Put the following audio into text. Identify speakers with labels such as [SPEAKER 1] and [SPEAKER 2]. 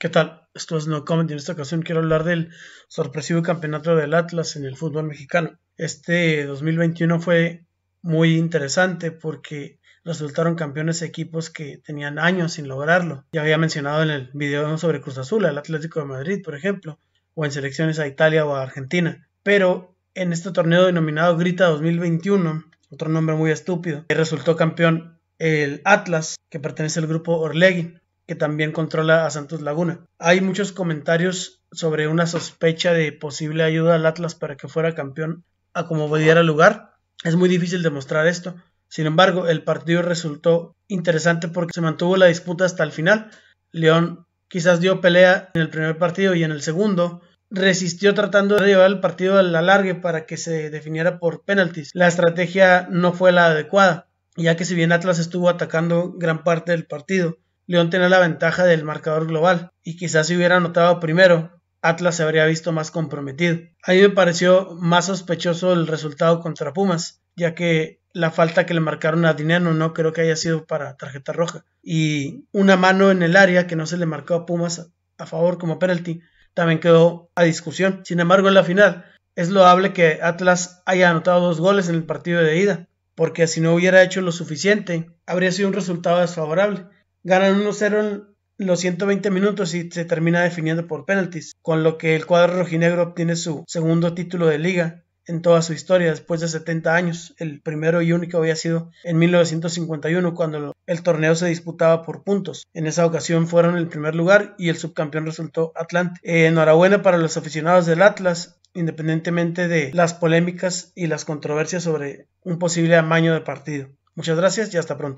[SPEAKER 1] ¿Qué tal? Esto es No Comment y en esta ocasión quiero hablar del sorpresivo campeonato del Atlas en el fútbol mexicano. Este 2021 fue muy interesante porque resultaron campeones equipos que tenían años sin lograrlo. Ya había mencionado en el video sobre Cruz Azul, el Atlético de Madrid, por ejemplo, o en selecciones a Italia o a Argentina. Pero en este torneo denominado Grita 2021, otro nombre muy estúpido, resultó campeón el Atlas, que pertenece al grupo Orlegui que también controla a Santos Laguna. Hay muchos comentarios sobre una sospecha de posible ayuda al Atlas para que fuera campeón a como diera lugar. Es muy difícil demostrar esto. Sin embargo, el partido resultó interesante porque se mantuvo la disputa hasta el final. León quizás dio pelea en el primer partido y en el segundo resistió tratando de llevar el partido a la larga para que se definiera por penaltis. La estrategia no fue la adecuada, ya que si bien Atlas estuvo atacando gran parte del partido, León tenía la ventaja del marcador global y quizás si hubiera anotado primero, Atlas se habría visto más comprometido. A mí me pareció más sospechoso el resultado contra Pumas, ya que la falta que le marcaron a Dineno no creo que haya sido para tarjeta roja. Y una mano en el área que no se le marcó a Pumas a favor como penalty también quedó a discusión. Sin embargo, en la final es loable que Atlas haya anotado dos goles en el partido de ida, porque si no hubiera hecho lo suficiente, habría sido un resultado desfavorable. Ganan 1-0 en los 120 minutos y se termina definiendo por penaltis, con lo que el cuadro rojinegro obtiene su segundo título de liga en toda su historia después de 70 años. El primero y único había sido en 1951 cuando el torneo se disputaba por puntos. En esa ocasión fueron el primer lugar y el subcampeón resultó Atlante. Eh, enhorabuena para los aficionados del Atlas, independientemente de las polémicas y las controversias sobre un posible amaño de partido. Muchas gracias y hasta pronto.